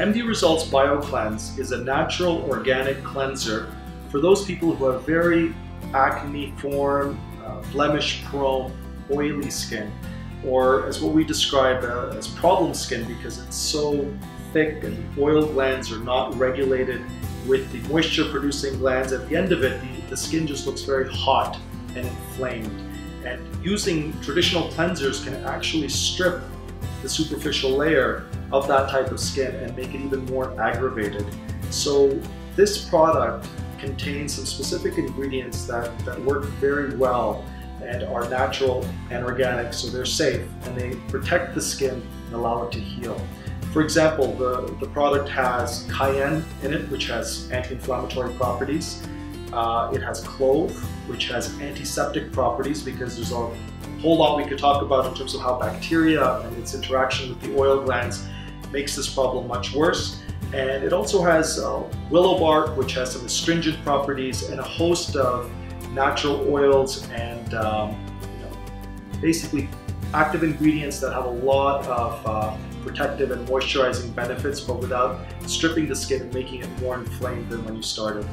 MD Results BioCleanse is a natural organic cleanser for those people who have very acne-form, uh, blemish-prone, oily skin, or as what we describe uh, as problem skin because it's so thick and the oil glands are not regulated with the moisture producing glands. At the end of it, the, the skin just looks very hot and inflamed. And using traditional cleansers can actually strip the superficial layer of that type of skin and make it even more aggravated. So this product contains some specific ingredients that, that work very well and are natural and organic, so they're safe and they protect the skin and allow it to heal. For example, the, the product has cayenne in it, which has anti-inflammatory properties. Uh, it has clove, which has antiseptic properties because there's a whole lot we could talk about in terms of how bacteria and its interaction with the oil glands makes this problem much worse. And it also has uh, willow bark, which has some astringent properties and a host of natural oils and um, you know, basically active ingredients that have a lot of uh, protective and moisturizing benefits, but without stripping the skin and making it more inflamed than when you started.